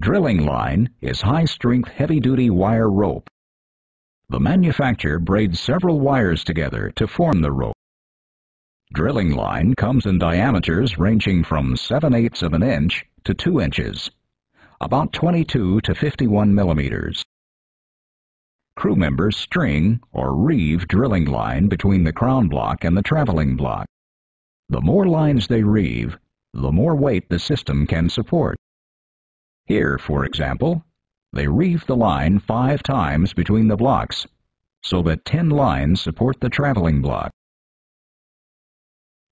Drilling line is high-strength heavy-duty wire rope. The manufacturer braids several wires together to form the rope. Drilling line comes in diameters ranging from 7 eighths of an inch to 2 inches, about 22 to 51 millimeters. Crew members string or reeve drilling line between the crown block and the traveling block. The more lines they reeve, the more weight the system can support. Here, for example, they reeve the line five times between the blocks, so that ten lines support the traveling block.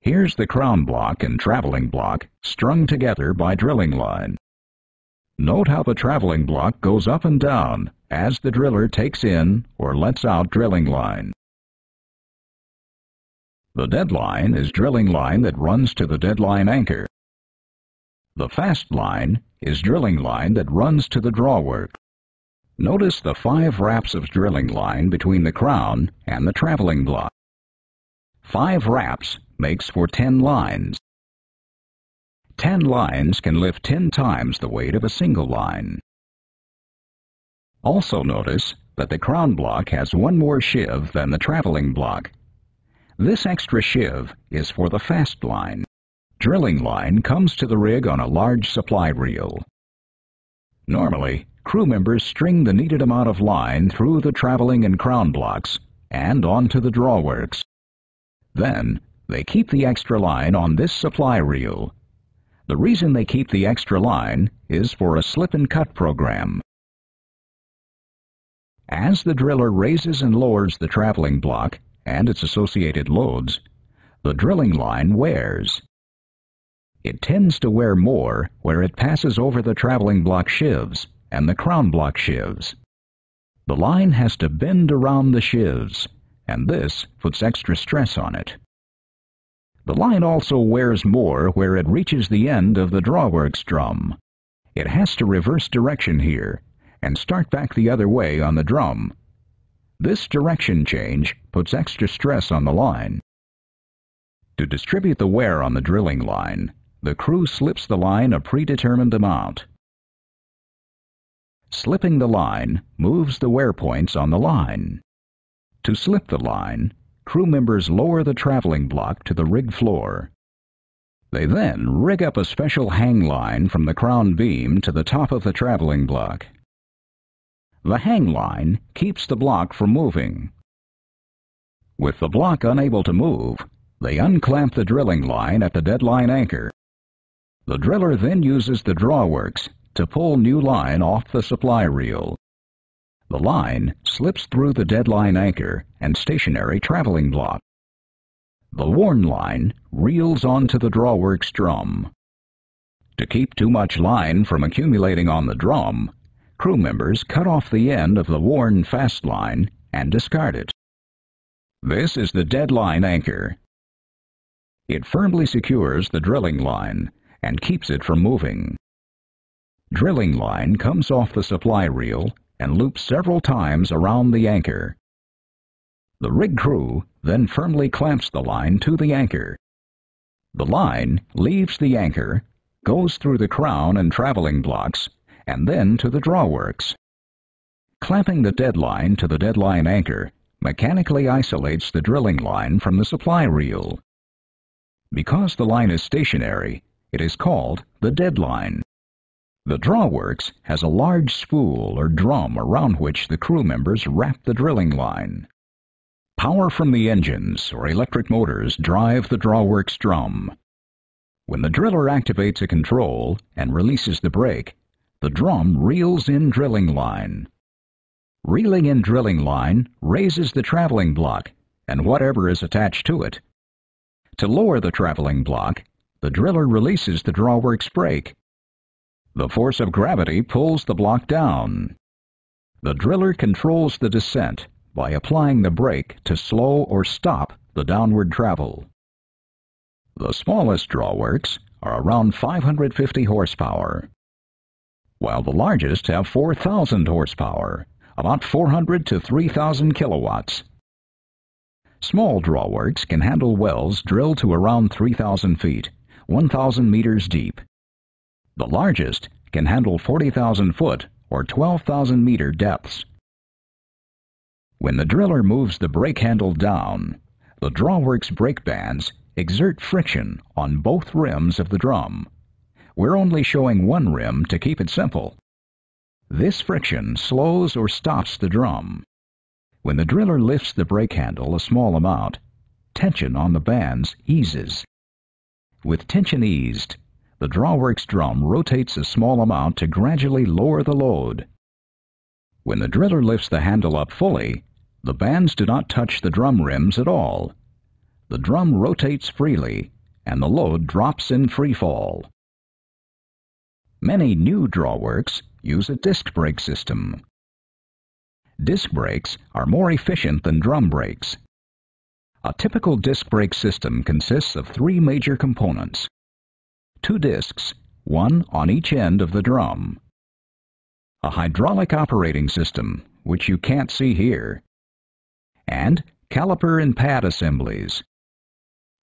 Here's the crown block and traveling block strung together by drilling line. Note how the traveling block goes up and down as the driller takes in or lets out drilling line. The deadline is drilling line that runs to the deadline anchor. The fast line is drilling line that runs to the drawwork. Notice the five wraps of drilling line between the crown and the traveling block. Five wraps makes for ten lines. Ten lines can lift ten times the weight of a single line. Also notice that the crown block has one more sheave than the traveling block. This extra sheave is for the fast line. Drilling line comes to the rig on a large supply reel. Normally, crew members string the needed amount of line through the traveling and crown blocks and onto the drawworks. Then, they keep the extra line on this supply reel. The reason they keep the extra line is for a slip and cut program. As the driller raises and lowers the traveling block and its associated loads, the drilling line wears. It tends to wear more where it passes over the traveling block sheaves and the crown block sheaves. The line has to bend around the sheaves, and this puts extra stress on it. The line also wears more where it reaches the end of the drawworks drum. It has to reverse direction here and start back the other way on the drum. This direction change puts extra stress on the line. To distribute the wear on the drilling line, the crew slips the line a predetermined amount. Slipping the line moves the wear points on the line. To slip the line, crew members lower the traveling block to the rig floor. They then rig up a special hang line from the crown beam to the top of the traveling block. The hang line keeps the block from moving. With the block unable to move, they unclamp the drilling line at the deadline anchor. The driller then uses the drawworks to pull new line off the supply reel. The line slips through the deadline anchor and stationary traveling block. The worn line reels onto the drawworks drum. To keep too much line from accumulating on the drum, crew members cut off the end of the worn fast line and discard it. This is the deadline anchor. It firmly secures the drilling line and keeps it from moving. Drilling line comes off the supply reel and loops several times around the anchor. The rig crew then firmly clamps the line to the anchor. The line leaves the anchor, goes through the crown and traveling blocks, and then to the drawworks. Clamping the deadline to the deadline anchor mechanically isolates the drilling line from the supply reel. Because the line is stationary, it is called the deadline. The drawworks has a large spool or drum around which the crew members wrap the drilling line. Power from the engines or electric motors drive the drawworks drum. When the driller activates a control and releases the brake, the drum reels in drilling line. Reeling in drilling line raises the traveling block and whatever is attached to it. To lower the traveling block, the driller releases the drawworks brake. The force of gravity pulls the block down. The driller controls the descent by applying the brake to slow or stop the downward travel. The smallest drawworks are around 550 horsepower, while the largest have 4,000 horsepower, about 400 to 3,000 kilowatts. Small drawworks can handle wells drilled to around 3,000 feet 1,000 meters deep. The largest can handle 40,000 foot or 12,000 meter depths. When the driller moves the brake handle down, the Drawworks brake bands exert friction on both rims of the drum. We're only showing one rim to keep it simple. This friction slows or stops the drum. When the driller lifts the brake handle a small amount, tension on the bands eases. With tension eased, the Drawworks drum rotates a small amount to gradually lower the load. When the driller lifts the handle up fully, the bands do not touch the drum rims at all. The drum rotates freely, and the load drops in free fall. Many new Drawworks use a disc brake system. Disc brakes are more efficient than drum brakes. A typical disc brake system consists of three major components. Two discs, one on each end of the drum. A hydraulic operating system, which you can't see here. And caliper and pad assemblies.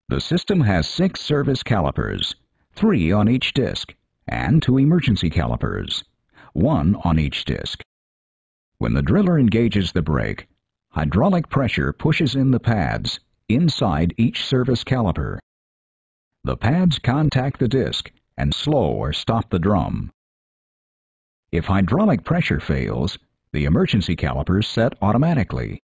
The system has six service calipers, three on each disc, and two emergency calipers, one on each disc. When the driller engages the brake, hydraulic pressure pushes in the pads inside each service caliper. The pads contact the disc and slow or stop the drum. If hydraulic pressure fails, the emergency calipers set automatically.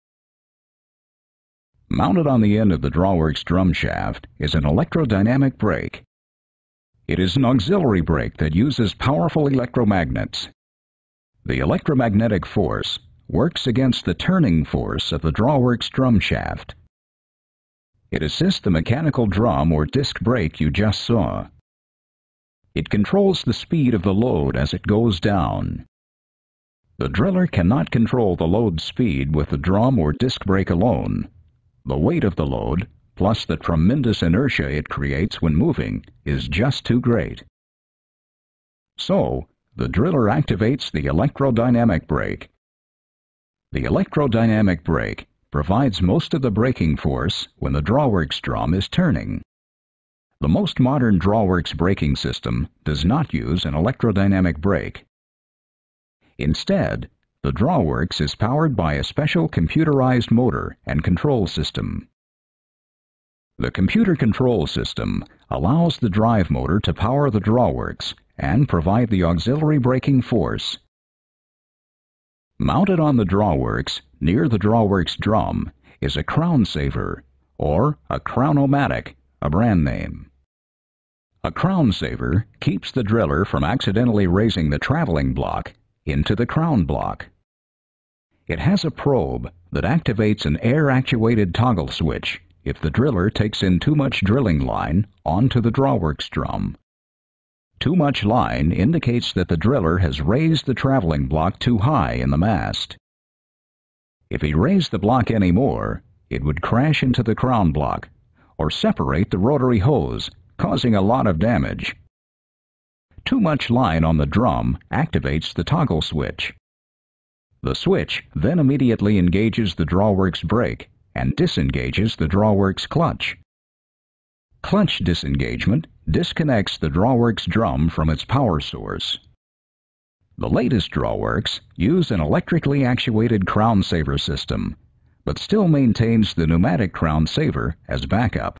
Mounted on the end of the Drawworks drum shaft is an electrodynamic brake. It is an auxiliary brake that uses powerful electromagnets the electromagnetic force works against the turning force of the Drawworks drum shaft. It assists the mechanical drum or disc brake you just saw. It controls the speed of the load as it goes down. The driller cannot control the load speed with the drum or disc brake alone. The weight of the load, plus the tremendous inertia it creates when moving, is just too great. So, the driller activates the electrodynamic brake. The electrodynamic brake provides most of the braking force when the Drawworks drum is turning. The most modern Drawworks braking system does not use an electrodynamic brake. Instead, the Drawworks is powered by a special computerized motor and control system. The computer control system allows the drive motor to power the Drawworks and provide the auxiliary braking force. Mounted on the drawworks, near the drawworks drum, is a crown saver, or a crownomatic, a brand name. A crown saver keeps the driller from accidentally raising the traveling block into the crown block. It has a probe that activates an air-actuated toggle switch if the driller takes in too much drilling line onto the drawworks drum. Too much line indicates that the driller has raised the traveling block too high in the mast. If he raised the block any more, it would crash into the crown block or separate the rotary hose, causing a lot of damage. Too much line on the drum activates the toggle switch. The switch then immediately engages the drawworks brake and disengages the drawworks clutch. Clutch disengagement disconnects the Drawworks drum from its power source. The latest Drawworks use an electrically actuated crown saver system, but still maintains the pneumatic crown saver as backup.